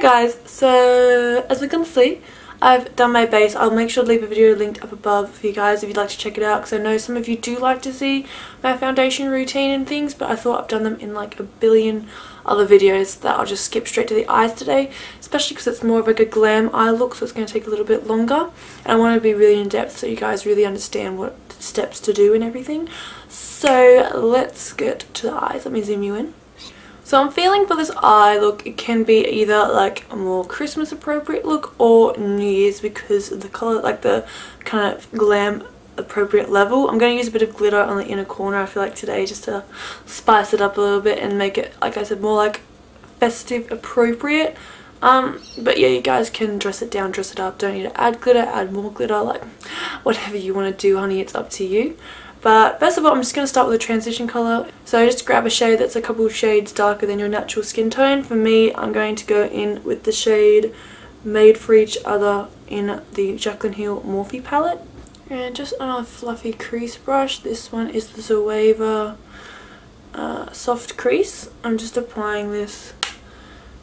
Guys, so as we can see, I've done my base. I'll make sure to leave a video linked up above for you guys if you'd like to check it out because I know some of you do like to see my foundation routine and things but I thought I've done them in like a billion other videos that I'll just skip straight to the eyes today especially because it's more of like a glam eye look so it's going to take a little bit longer and I want to be really in depth so you guys really understand what steps to do and everything. So let's get to the eyes. Let me zoom you in. So I'm feeling for this eye look, it can be either like a more Christmas appropriate look or New Year's because of the colour, like the kind of glam appropriate level. I'm going to use a bit of glitter on the inner corner I feel like today just to spice it up a little bit and make it, like I said, more like festive appropriate. Um, but yeah, you guys can dress it down, dress it up. Don't need to add glitter, add more glitter, like whatever you want to do, honey, it's up to you. But first of all, I'm just going to start with a transition colour. So just grab a shade that's a couple shades darker than your natural skin tone. For me, I'm going to go in with the shade Made for Each Other in the Jaclyn Hill Morphe palette. And just on a fluffy crease brush, this one is the Zoeva uh, Soft Crease. I'm just applying this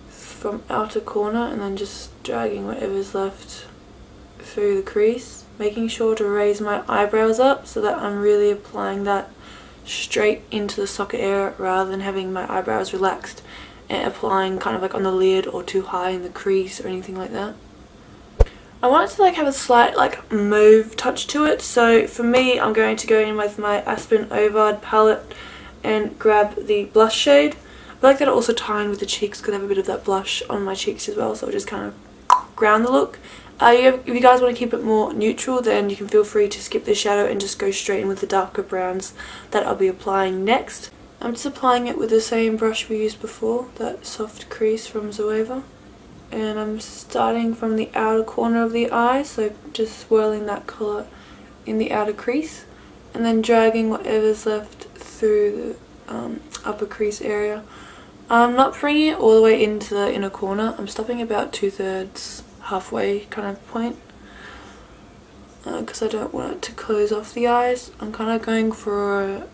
from outer corner and then just dragging whatever's left through the crease making sure to raise my eyebrows up so that I'm really applying that straight into the socket area rather than having my eyebrows relaxed and applying kind of like on the lid or too high in the crease or anything like that. I want it to like have a slight like mauve touch to it so for me I'm going to go in with my Aspyn Ovard palette and grab the blush shade. I like that it also tie in with the cheeks because I have a bit of that blush on my cheeks as well so it just kind of ground the look uh, if you guys want to keep it more neutral then you can feel free to skip the shadow and just go straight in with the darker browns that I'll be applying next. I'm just applying it with the same brush we used before, that soft crease from Zoeva. And I'm starting from the outer corner of the eye, so just swirling that colour in the outer crease. And then dragging whatever's left through the um, upper crease area. I'm not bringing it all the way into the inner corner, I'm stopping about two thirds halfway kind of point because uh, I don't want it to close off the eyes. I'm kind of going for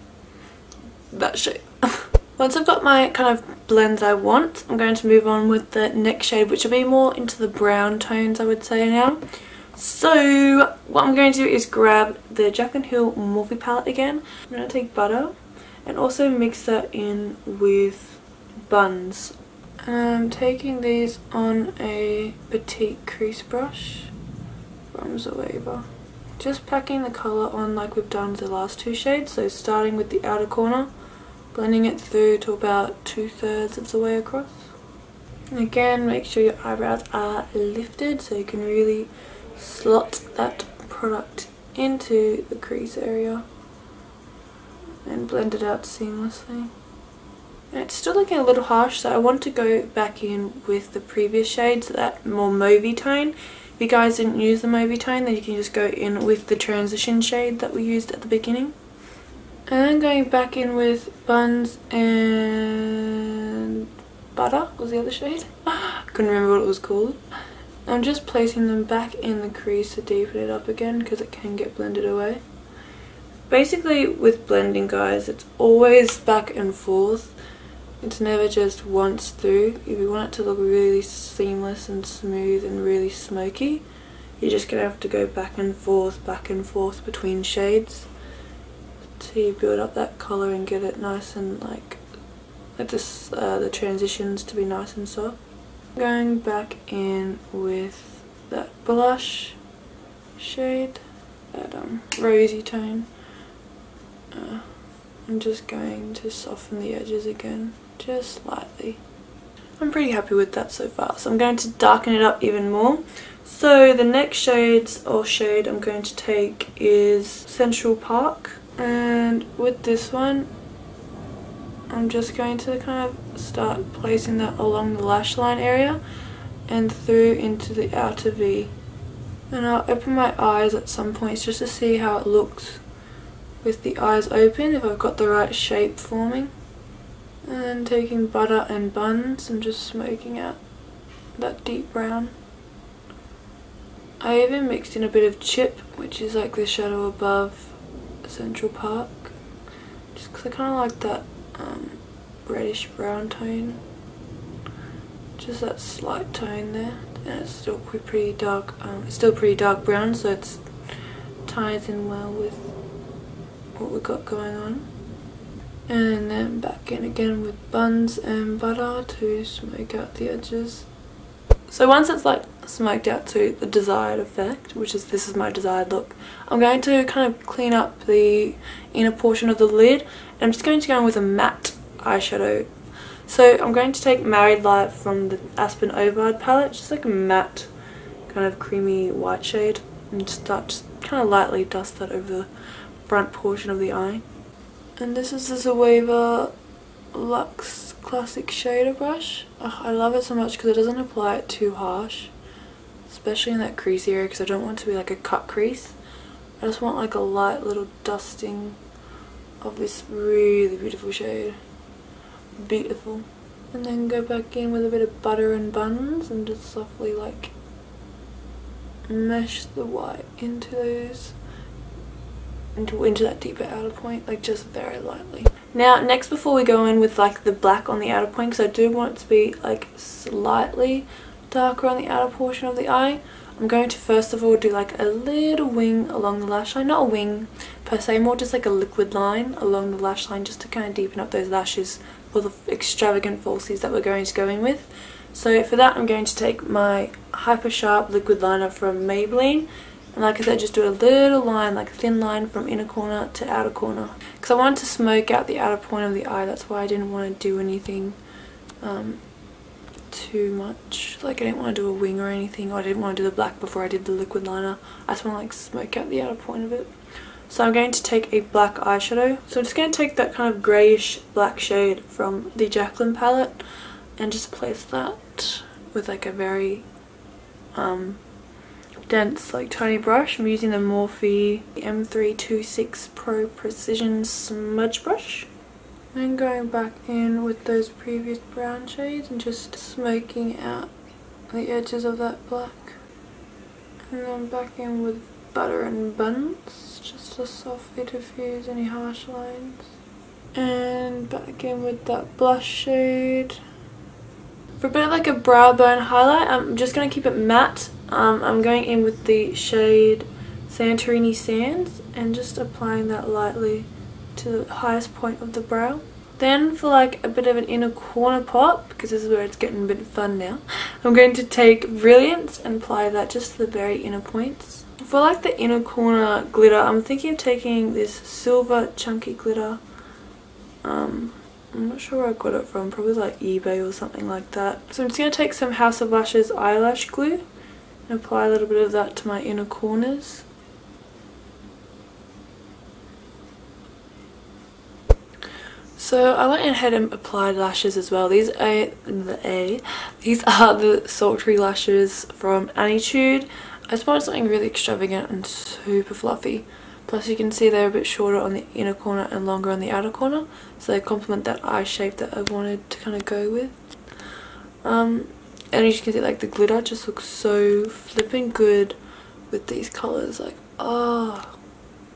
that shape. Once I've got my kind of blend that I want, I'm going to move on with the next shade, which will be more into the brown tones, I would say now. So, what I'm going to do is grab the Jaclyn Hill Morphe palette again. I'm going to take butter and also mix that in with buns I'm taking these on a petite crease brush from Zoeva. Just packing the colour on like we've done the last two shades, so starting with the outer corner, blending it through to about two thirds of the way across. And again, make sure your eyebrows are lifted so you can really slot that product into the crease area and blend it out seamlessly. It's still looking a little harsh so I want to go back in with the previous shades, that more mauvey tone. If you guys didn't use the mauvey tone then you can just go in with the transition shade that we used at the beginning. And then going back in with Buns and Butter was the other shade. I couldn't remember what it was called. I'm just placing them back in the crease to deepen it up again because it can get blended away. Basically with blending guys it's always back and forth it's never just once through. If you want it to look really seamless and smooth and really smoky, you're just going to have to go back and forth, back and forth between shades till you build up that colour and get it nice and like, like this, uh, the transitions to be nice and soft. Going back in with that blush shade, that um, rosy tone. Uh, I'm just going to soften the edges again just slightly. I'm pretty happy with that so far. So I'm going to darken it up even more. So the next shades or shade I'm going to take is Central Park. And with this one, I'm just going to kind of start placing that along the lash line area and through into the outer V. And I'll open my eyes at some points just to see how it looks with the eyes open, if I've got the right shape forming. And then taking butter and buns and just smoking out that deep brown. I even mixed in a bit of chip, which is like the shadow above Central Park. Just because I kind of like that um, reddish brown tone. just that slight tone there and it's still pretty dark um, it's still pretty dark brown so it ties in well with what we've got going on and then back in again with buns and butter to smoke out the edges so once it's like smoked out to the desired effect which is this is my desired look I'm going to kind of clean up the inner portion of the lid and I'm just going to go in with a matte eyeshadow so I'm going to take Married Life from the Aspyn Ovard palette, just like a matte kind of creamy white shade and start just kind of lightly dust that over the front portion of the eye. And this is the Zoeva Luxe Classic Shader Brush. I love it so much because it doesn't apply it too harsh, especially in that crease area because I don't want to be like a cut crease. I just want like a light little dusting of this really beautiful shade beautiful and then go back in with a bit of butter and buns and just softly like mesh the white into those into into that deeper outer point like just very lightly now next before we go in with like the black on the outer point because I do want it to be like slightly darker on the outer portion of the eye I'm going to first of all do like a little wing along the lash line not a wing per se more just like a liquid line along the lash line just to kind of deepen up those lashes for the extravagant falsies that we're going to go in with. So for that I'm going to take my Hyper Sharp liquid liner from Maybelline and like I said just do a little line, like a thin line from inner corner to outer corner. Because I wanted to smoke out the outer point of the eye, that's why I didn't want to do anything um, too much. Like I didn't want to do a wing or anything, or I didn't want to do the black before I did the liquid liner. I just want to like smoke out the outer point of it. So I'm going to take a black eyeshadow. So I'm just going to take that kind of greyish black shade from the Jaclyn palette and just place that with like a very um, dense like tiny brush. I'm using the Morphe M326 Pro Precision Smudge Brush. And going back in with those previous brown shades and just smoking out the edges of that black. And then back in with butter and buns just to softly diffuse any harsh lines. And back in with that blush shade. For a bit like a brow bone highlight, I'm just going to keep it matte. Um, I'm going in with the shade Santorini Sands and just applying that lightly to the highest point of the brow. Then for like a bit of an inner corner pop, because this is where it's getting a bit fun now, I'm going to take Brilliance and apply that just to the very inner points. For like the inner corner glitter, I'm thinking of taking this silver chunky glitter. Um, I'm not sure where I got it from, probably like eBay or something like that. So I'm just going to take some House of Lashes eyelash glue and apply a little bit of that to my inner corners. So I went ahead and applied lashes as well. These are the A. These are the sultry lashes from Annytude. I just wanted something really extravagant and super fluffy. Plus you can see they're a bit shorter on the inner corner and longer on the outer corner. So they complement that eye shape that I wanted to kind of go with. Um, and as you can see like the glitter just looks so flipping good with these colours. Like, oh,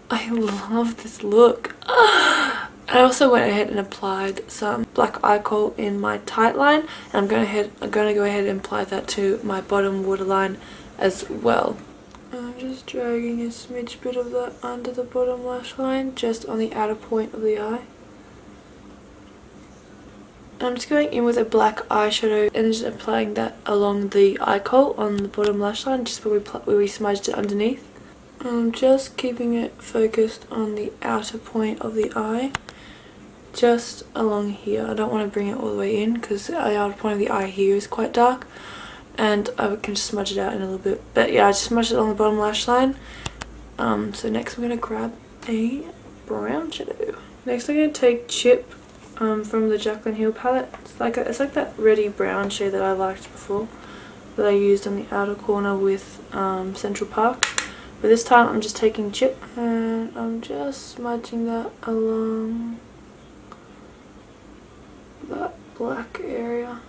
I love this look. I also went ahead and applied some black eye kohl in my tight line and I'm going ahead I'm going to go ahead and apply that to my bottom waterline as well. I'm just dragging a smidge bit of that under the bottom lash line, just on the outer point of the eye. I'm just going in with a black eyeshadow and just applying that along the eye kohl on the bottom lash line, just where we, where we smudged it underneath. I'm just keeping it focused on the outer point of the eye, just along here. I don't want to bring it all the way in because the outer point of the eye here is quite dark and I can just smudge it out in a little bit. But yeah, I just smudged it on the bottom lash line. Um, so next I'm going to grab a brown shadow. Next I'm going to take Chip um, from the Jaclyn Hill palette. It's like, a, it's like that reddy brown shade that I liked before that I used on the outer corner with um, Central Park. But this time I'm just taking Chip and I'm just smudging that along that black area.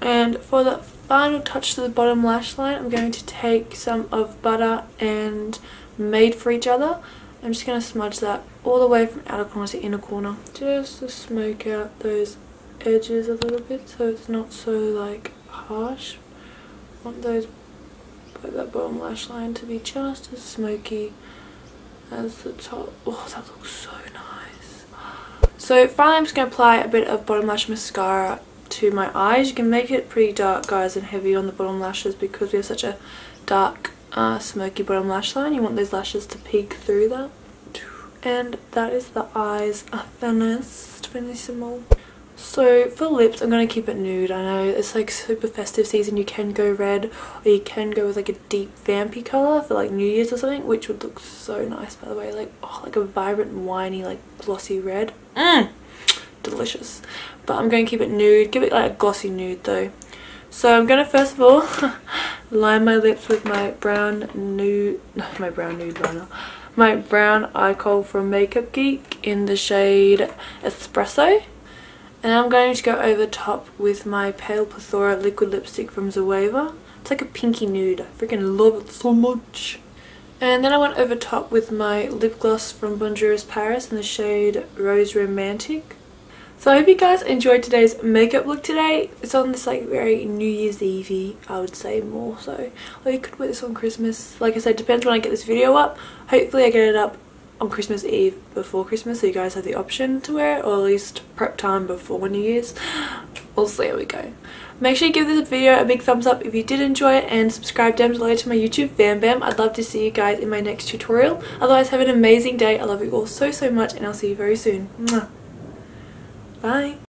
And for the final touch to the bottom lash line, I'm going to take some of Butter and Made for Each Other. I'm just going to smudge that all the way from outer corner to inner corner. Just to smoke out those edges a little bit so it's not so like harsh. I want those that bottom lash line to be just as smoky as the top. Oh, that looks so nice. So finally I'm just going to apply a bit of bottom lash mascara to my eyes. You can make it pretty dark guys and heavy on the bottom lashes because we have such a dark uh, smoky bottom lash line. You want those lashes to peek through that. And that is the eyes finished. Finissimo. So for lips, I'm going to keep it nude. I know it's like super festive season. You can go red or you can go with like a deep vampy colour for like New Year's or something, which would look so nice by the way. Like, oh, like a vibrant, winey, like glossy red. Mmm! Delicious. But I'm going to keep it nude. Give it like a glossy nude though. So I'm going to first of all line my lips with my brown nude, my brown nude liner. My brown eye kohl from Makeup Geek in the shade Espresso. And I'm going to go over top with my Pale Plethora liquid lipstick from Zoeva. It's like a pinky nude. I freaking love it so much. And then I went over top with my lip gloss from Bourjois Paris in the shade Rose Romantic. So I hope you guys enjoyed today's makeup look today. It's on this like very New Year's Eve I would say more so. Or you could wear this on Christmas. Like I said, depends when I get this video up. Hopefully I get it up on Christmas Eve before Christmas so you guys have the option to wear it or at least prep time before New Year's. We'll see how we go. Make sure you give this video a big thumbs up if you did enjoy it and subscribe down below to my YouTube Bam Bam. I'd love to see you guys in my next tutorial. Otherwise have an amazing day. I love you all so so much and I'll see you very soon. Bye.